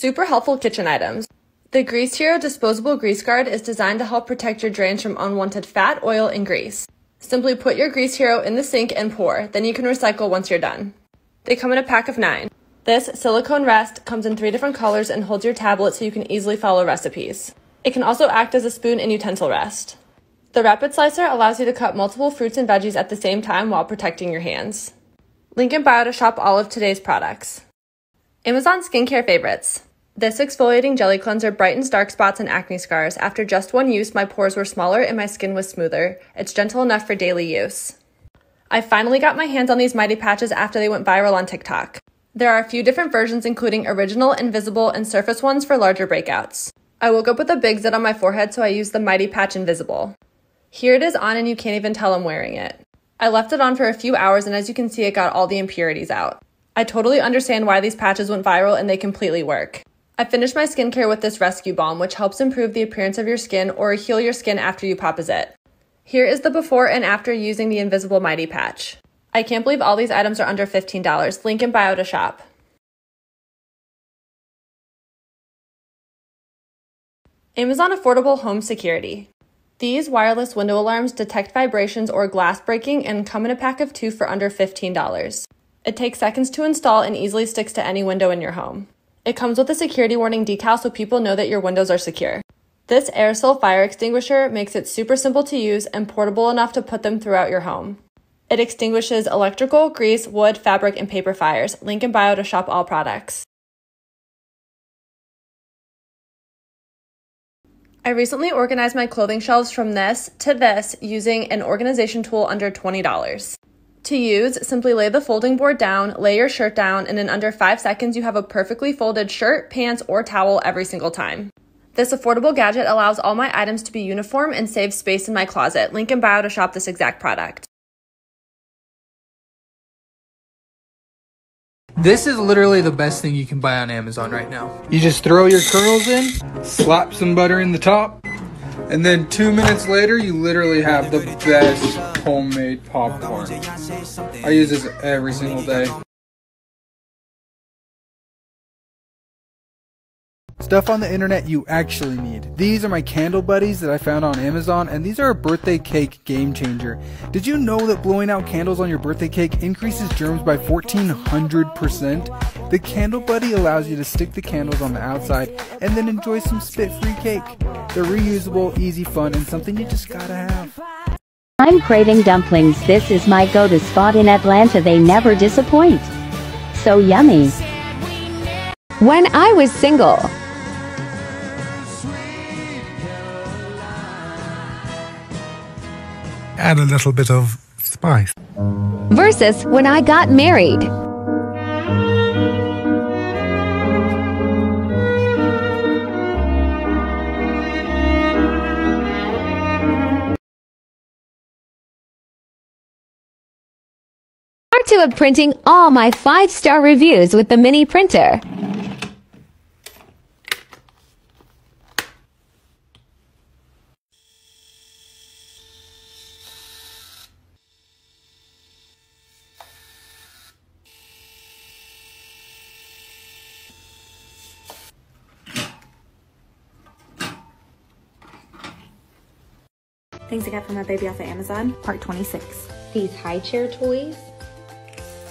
Super helpful kitchen items. The Grease Hero disposable grease guard is designed to help protect your drains from unwanted fat, oil, and grease. Simply put your Grease Hero in the sink and pour, then you can recycle once you're done. They come in a pack of nine. This silicone rest comes in three different colors and holds your tablet so you can easily follow recipes. It can also act as a spoon and utensil rest. The Rapid Slicer allows you to cut multiple fruits and veggies at the same time while protecting your hands. Link in bio to shop all of today's products. Amazon skincare favorites. This exfoliating jelly cleanser brightens dark spots and acne scars. After just one use, my pores were smaller and my skin was smoother. It's gentle enough for daily use. I finally got my hands on these mighty patches after they went viral on TikTok. There are a few different versions, including original, invisible, and surface ones for larger breakouts. I woke up with a big zit on my forehead, so I used the Mighty Patch Invisible. Here it is on, and you can't even tell I'm wearing it. I left it on for a few hours, and as you can see, it got all the impurities out. I totally understand why these patches went viral, and they completely work. I finished my skincare with this rescue balm, which helps improve the appearance of your skin or heal your skin after you pop a zit. Here is the before and after using the Invisible Mighty Patch. I can't believe all these items are under $15. Link in bio to shop. Amazon Affordable Home Security. These wireless window alarms detect vibrations or glass breaking and come in a pack of two for under $15. It takes seconds to install and easily sticks to any window in your home. It comes with a security warning decal so people know that your windows are secure. This aerosol fire extinguisher makes it super simple to use and portable enough to put them throughout your home. It extinguishes electrical, grease, wood, fabric, and paper fires. Link in bio to shop all products. I recently organized my clothing shelves from this to this using an organization tool under $20. To use, simply lay the folding board down, lay your shirt down, and in under 5 seconds you have a perfectly folded shirt, pants, or towel every single time. This affordable gadget allows all my items to be uniform and saves space in my closet. Link in bio to shop this exact product. This is literally the best thing you can buy on Amazon right now. You just throw your kernels in, slap some butter in the top, and then two minutes later, you literally have the best homemade popcorn. I use this every single day. Stuff on the internet you actually need. These are my candle buddies that I found on Amazon, and these are a birthday cake game changer. Did you know that blowing out candles on your birthday cake increases germs by 1400%? The Candle Buddy allows you to stick the candles on the outside and then enjoy some spit free cake. They're reusable, easy, fun, and something you just gotta have. I'm craving dumplings. This is my go to spot in Atlanta. They never disappoint. So yummy. When I was single, add a little bit of spice. versus when I got married. Two of printing all my five star reviews with the mini printer. Things I got for my baby off of Amazon, part 26. These high chair toys,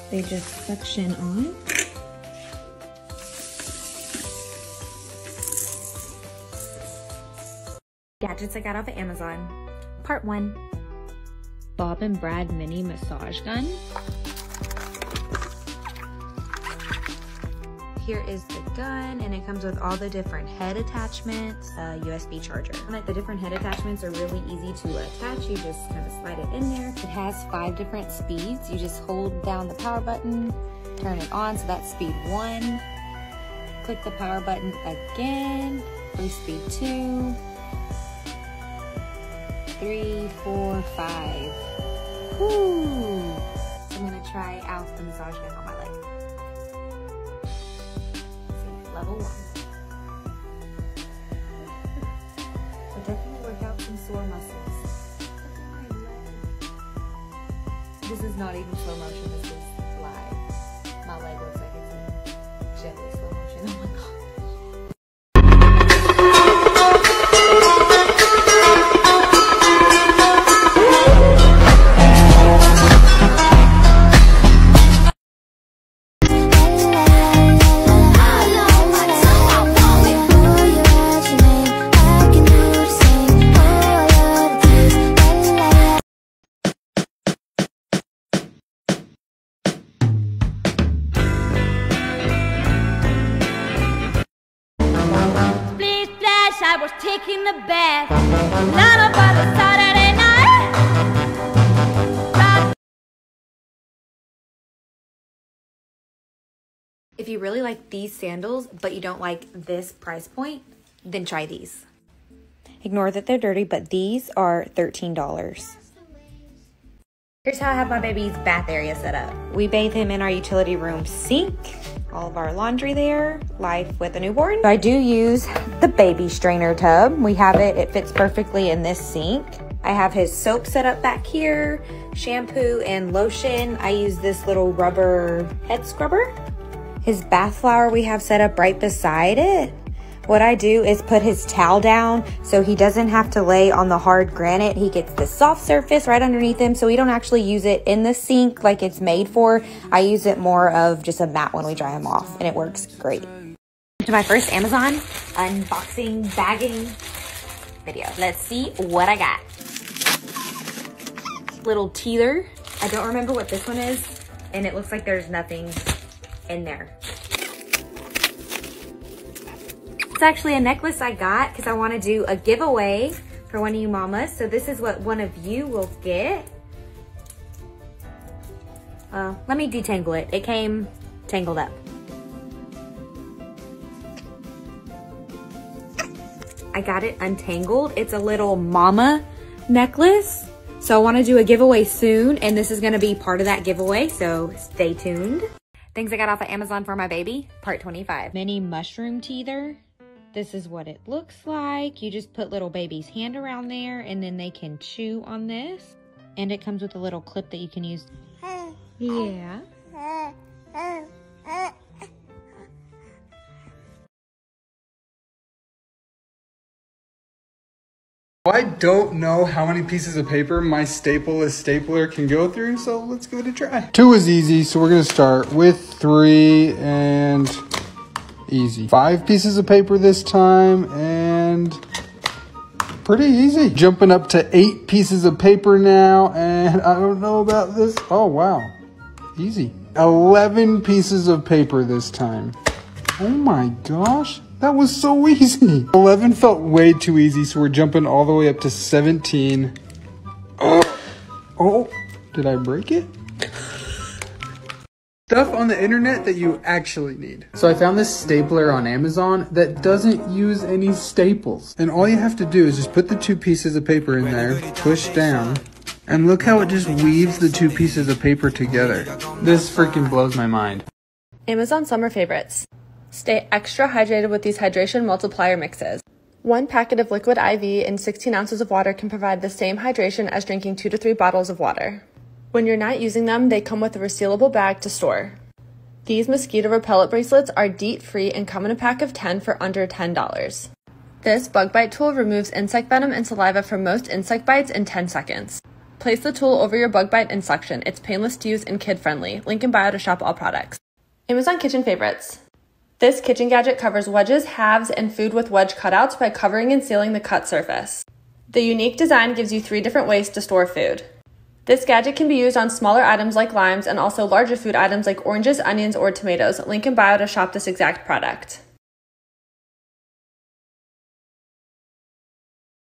they just suction on. Gadgets I got off of Amazon, part 1. Bob and Brad mini massage gun. Here is the gun, and it comes with all the different head attachments, a USB charger. Like the different head attachments are really easy to attach. You just kind of slide it in there. It has five different speeds. You just hold down the power button, turn it on, so that's speed one. Click the power button again for speed two, three, four, five. Whoo! So I'm gonna try out the massage gun on my leg. Level one. So definitely work out some sore muscles. This is not even slow motion, this is I was taking bath. The Saturday night. If you really like these sandals, but you don't like this price point, then try these. Ignore that they're dirty, but these are $13. Here's how I have my baby's bath area set up. We bathe him in our utility room sink, all of our laundry there, life with a newborn. I do use the baby strainer tub. We have it, it fits perfectly in this sink. I have his soap set up back here, shampoo and lotion. I use this little rubber head scrubber. His bath flower we have set up right beside it. What I do is put his towel down so he doesn't have to lay on the hard granite. He gets the soft surface right underneath him so we don't actually use it in the sink like it's made for. I use it more of just a mat when we dry him off and it works great. To my first Amazon unboxing bagging video. Let's see what I got. Little teether. I don't remember what this one is and it looks like there's nothing in there. It's actually a necklace I got because I want to do a giveaway for one of you mamas. So this is what one of you will get. Uh, let me detangle it. It came tangled up. I got it untangled. It's a little mama necklace. So I want to do a giveaway soon and this is going to be part of that giveaway. So stay tuned. Things I got off of Amazon for my baby, part 25. Mini mushroom teether. This is what it looks like. You just put little baby's hand around there and then they can chew on this. And it comes with a little clip that you can use. Yeah. I don't know how many pieces of paper my stapleless stapler can go through, so let's give it a try. Two is easy, so we're gonna start with three and easy. Five pieces of paper this time and pretty easy. Jumping up to eight pieces of paper now, and I don't know about this. Oh, wow. Easy. 11 pieces of paper this time. Oh my gosh. That was so easy. 11 felt way too easy, so we're jumping all the way up to 17. Oh, oh did I break it? Stuff on the internet that you actually need. So I found this stapler on Amazon that doesn't use any staples. And all you have to do is just put the two pieces of paper in there, push down, and look how it just weaves the two pieces of paper together. This freaking blows my mind. Amazon summer favorites. Stay extra hydrated with these hydration multiplier mixes. One packet of liquid IV and 16 ounces of water can provide the same hydration as drinking two to three bottles of water. When you're not using them, they come with a resealable bag to store. These mosquito repellent bracelets are DEET free and come in a pack of 10 for under $10. This bug bite tool removes insect venom and saliva from most insect bites in 10 seconds. Place the tool over your bug bite and suction. It's painless to use and kid friendly. Link in bio to shop all products. Amazon Kitchen Favorites. This kitchen gadget covers wedges, halves, and food with wedge cutouts by covering and sealing the cut surface. The unique design gives you three different ways to store food. This gadget can be used on smaller items like limes and also larger food items like oranges, onions, or tomatoes. Link in bio to shop this exact product.